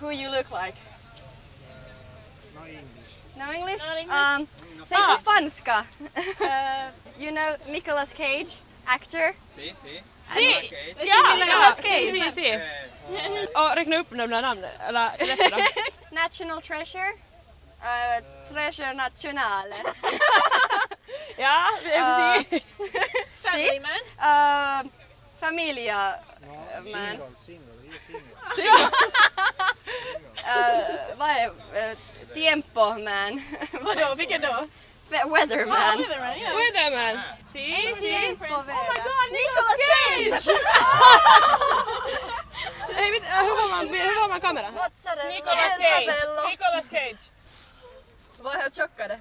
who you look like? No English. No English? No English. Um, säg Ah. spanska. Uh, you know Nicolas Cage, actor? Si, si. si! Okej. Ja, Nicolas ja, Cage. si, si. Eh, Och räkna upp de där namnen, eller rätt då. National treasure? Uh, treasure nationale. Ja, vi är Uh, precis. si? man. Uh, familia No, man. single, single. Vi single. Uh, vad är uh, Tiempo man. Vadå, vilken då? Fe- Weatherman. Weatherman. Si, si. Oh my god, Nicolas Cage! Hej, vet- hur var man, hur var man kameran? Mozzarella Nicolas Cage. Nicolas Cage. Var jag chockade?